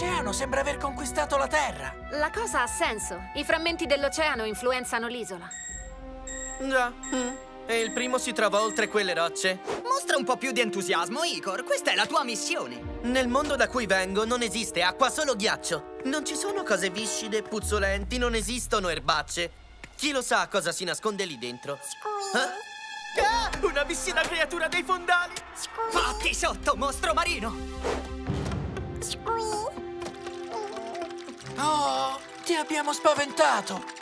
L'oceano sembra aver conquistato la Terra. La cosa ha senso. I frammenti dell'oceano influenzano l'isola. Già. Mm. E il primo si trova oltre quelle rocce. Mostra un po' più di entusiasmo, Igor. Questa è la tua missione. Nel mondo da cui vengo non esiste acqua, solo ghiaccio. Non ci sono cose viscide, puzzolenti, non esistono erbacce. Chi lo sa cosa si nasconde lì dentro? Eh? Ah, una vissina creatura dei fondali! Fatti sotto, mostro marino! Oh, ti abbiamo spaventato.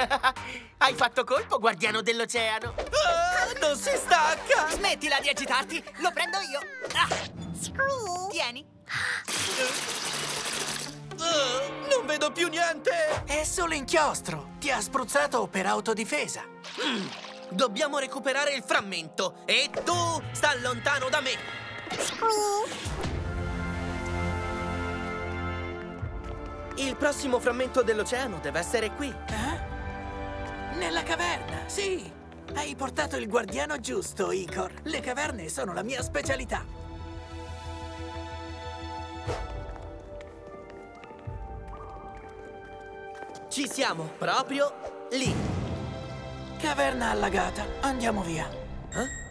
Hai fatto colpo, guardiano dell'oceano! Ah, non si stacca! Smettila di agitarti, lo prendo io! Ah. Tieni! Ah, non vedo più niente! È solo inchiostro. Ti ha spruzzato per autodifesa. Mm, Dobbiamo recuperare il frammento e tu sta lontano da me! Il prossimo frammento dell'oceano deve essere qui. Eh? Nella caverna, sì. Hai portato il guardiano giusto, Icor. Le caverne sono la mia specialità. Ci siamo, proprio lì. Caverna allagata. Andiamo via. Eh?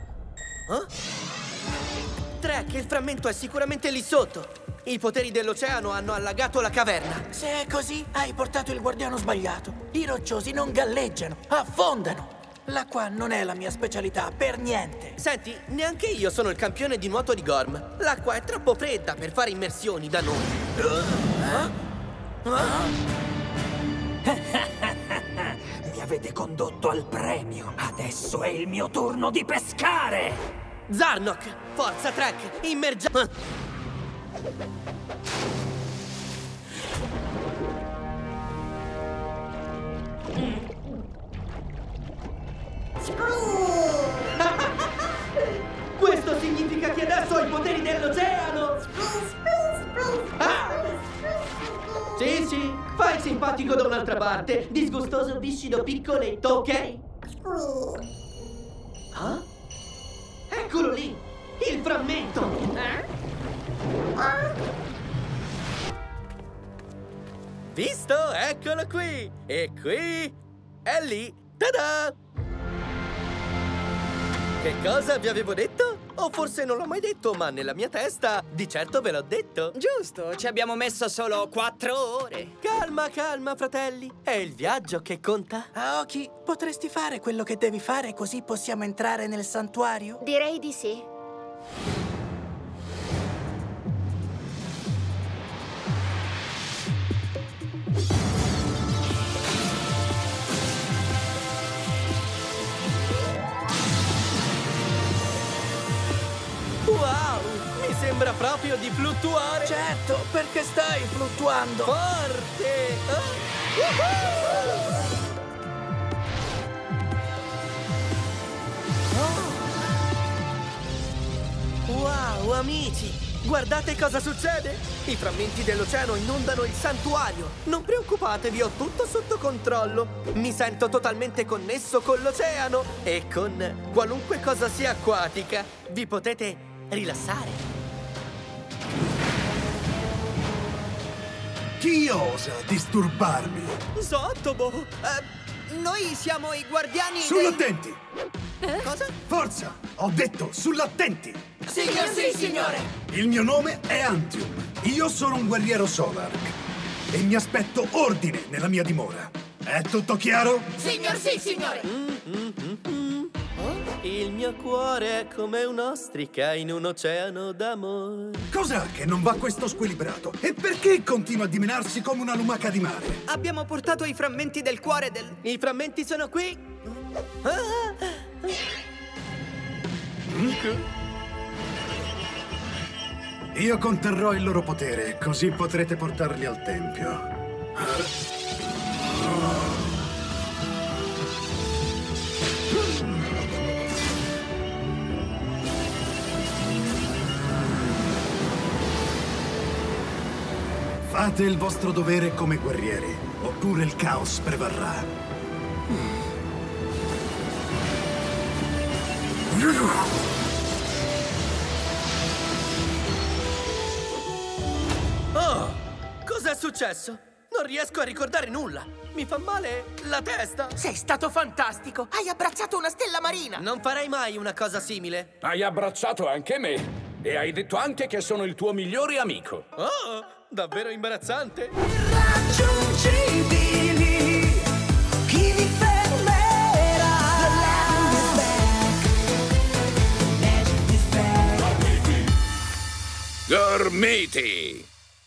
Trek, il frammento è sicuramente lì sotto. I poteri dell'oceano hanno allagato la caverna. Se è così, hai portato il guardiano sbagliato. I rocciosi non galleggiano, affondano. L'acqua non è la mia specialità, per niente. Senti, neanche io sono il campione di nuoto di Gorm. L'acqua è troppo fredda per fare immersioni da noi. Mi avete condotto al premio. Adesso è il mio turno di pescare. Zarnok, forza Trek, immergiamo. Questo significa che adesso ho i poteri dell'oceano! Ah! Sì, sì, fai simpatico da un'altra parte. Disgustoso, viscido, piccoletto, ok? Ah? Eccolo lì! Il frammento! Visto? Eccolo qui! E qui è lì! Ta-da! Che cosa vi avevo detto? O forse non l'ho mai detto, ma nella mia testa di certo ve l'ho detto. Giusto, ci abbiamo messo solo quattro ore. Calma, calma, fratelli. È il viaggio che conta. Aoki, potresti fare quello che devi fare così possiamo entrare nel santuario? Direi di sì. Wow! Mi sembra proprio di fluttuare. Certo, perché stai fluttuando. Forte! Ah! Woohoo! Wow, amici! Guardate cosa succede! I frammenti dell'oceano inondano il santuario! Non preoccupatevi, ho tutto sotto controllo! Mi sento totalmente connesso con l'oceano e con qualunque cosa sia acquatica! Vi potete rilassare! Chi osa disturbarmi? Sottobo! Eh, noi siamo i guardiani Sull'attenti! dei... Cosa? Forza! Ho detto sull'attenti! Signor sì, signore! Il mio nome è Antium. Io sono un guerriero Solark. E mi aspetto ordine nella mia dimora. È tutto chiaro? Signor sì, signore! Il mio cuore è come un'ostrica in un oceano d'amore. Cos'ha che non va questo squilibrato? E perché continua a dimenarsi come una lumaca di mare? Abbiamo portato i frammenti del cuore del... I frammenti sono qui. Ah! Io conterrò il loro potere, così potrete portarli al tempio. Fate il vostro dovere come guerrieri, oppure il caos prevarrà. Oh, cos'è successo? Non riesco a ricordare nulla. Mi fa male la testa. Sei stato fantastico! Hai abbracciato una stella marina! Non farei mai una cosa simile. Hai abbracciato anche me. E hai detto anche che sono il tuo migliore amico. Oh, davvero imbarazzante. Irraggiungibili, chi vi fermerà? The land is back. Magic is back. Gormiti!